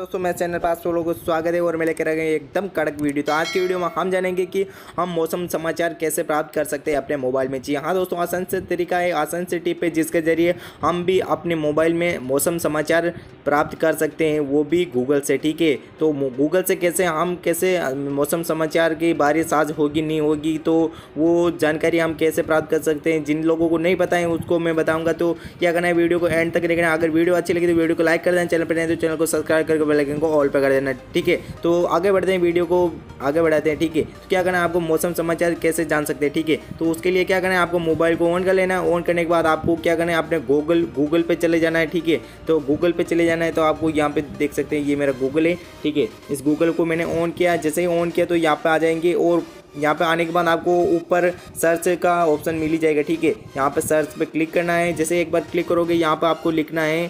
दोस्तों मैं चैनल पर आप लोगों को स्वागत है और मैं लेकर आ गए एकदम कड़क वीडियो। तो आज की वीडियो में हम जानेंगे कि हम मौसम समाचार कैसे प्राप्त कर सकते हैं अपने मोबाइल में। जी हाँ दोस्तों, आसान से तरीका है, आसान से टिप है, जिसके ज़रिए हम भी अपने मोबाइल में मौसम समाचार प्राप्त कर सकते हैं, वो भी गूगल से, ठीक है? तो गूगल से कैसे हम, कैसे मौसम समाचार की बारिश आज होगी, नहीं होगी तो वो जानकारी हम कैसे प्राप्त कर सकते हैं, जिन लोगों को नहीं पता है उसको मैं बताऊँगा। तो क्या करना है, वीडियो को एंड तक देखना अगर वीडियो अच्छी लगी तो वीडियो को लाइक कर देना, चैनल पर नहीं तो चैनल को सब्सक्राइब करके बेल आइकन को ऑल पे कर देना, ठीक है? तो आगे बढ़ते हैं वीडियो को, आगे बढ़ाते हैं, ठीक है? तो क्या करना है आपको मौसम समाचार कैसे जान सकते हैं, ठीक है? तो उसके लिए क्या करना है, आपको मोबाइल को ऑन कर लेना है। ऑन करने के बाद आपको क्या करना है, आपने गूगल गूगल पे चले जाना है, ठीक है? तो गूगल पे चले जाना है तो आपको यहाँ पे देख सकते हैं, ये मेरा गूगल है, ठीक है? इस गूगल को मैंने ऑन किया, जैसे ही ऑन किया तो यहाँ पे आ जाएँगे और यहाँ पे आने के बाद आपको ऊपर सर्च का ऑप्शन मिल ही जाएगा, ठीक है? यहाँ पे सर्च पे क्लिक करना है, जैसे एक बार क्लिक करोगे, यहाँ पे आपको लिखना है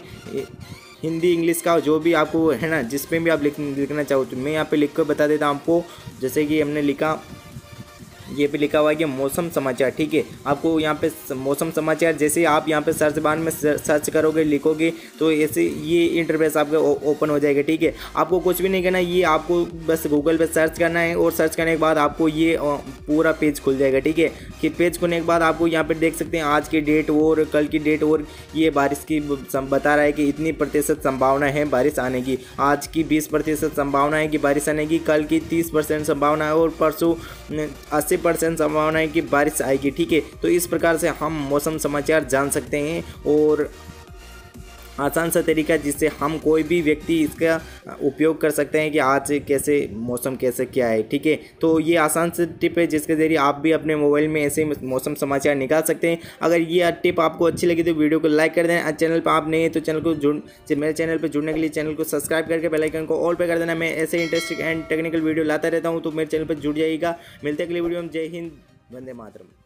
हिंदी, इंग्लिश का जो भी आपको है ना जिसमें भी आप लिख, लिखना चाहो तो मैं यहाँ पे लिख कर बता देता हूँ आपको। जैसे कि हमने लिखा ये पे लिखा हुआ है कि मौसम समाचार, ठीक है? आपको यहाँ पे मौसम समाचार, जैसे आप यहाँ पे सर्च बार में सर्च करोगे, लिखोगे तो ऐसे ये इंटरफेस आपका ओपन हो जाएगा, ठीक है? आपको कुछ भी नहीं करना, ये आपको बस गूगल पे सर्च करना है और सर्च करने के बाद आपको ये पूरा पेज खुल जाएगा, ठीक है? कि पेज खुलने के बाद आपको यहाँ पर देख सकते हैं, आज की डेट और कल की डेट और ये बारिश की बता रहा है कि इतनी प्रतिशत संभावना है बारिश आने की। आज की बीस प्रतिशत संभावना है कि बारिश आने की, कल की तीस परसेंट संभावना है और परसों अस्सी परसेंट संभावना है कि बारिश आएगी, ठीक है? तो इस प्रकार से हम मौसम समाचार जान सकते हैं और आसान सा तरीका जिससे हम कोई भी व्यक्ति इसका उपयोग कर सकते हैं कि आज कैसे, मौसम कैसे, क्या है, ठीक है? तो ये आसान से टिप है जिसके ज़रिए आप भी अपने मोबाइल में ऐसे मौसम समाचार निकाल सकते हैं। अगर ये टिप आपको अच्छी लगी तो वीडियो को लाइक कर देना। चैनल पर आप नहीं है तो चैनल को जुड़ मेरे चैनल पर जुड़ने के लिए चैनल को सब्सक्राइब करके बेलाइकन को ऑल पे कर देना। मैं ऐसे इंटरेस्टिंग एंड टेक्निकल वीडियो लाता रहता हूँ तो मेरे चैनल पर जुड़ जाएगा मिलते अगले वीडियो में। जय हिंद, वंदे मातरम।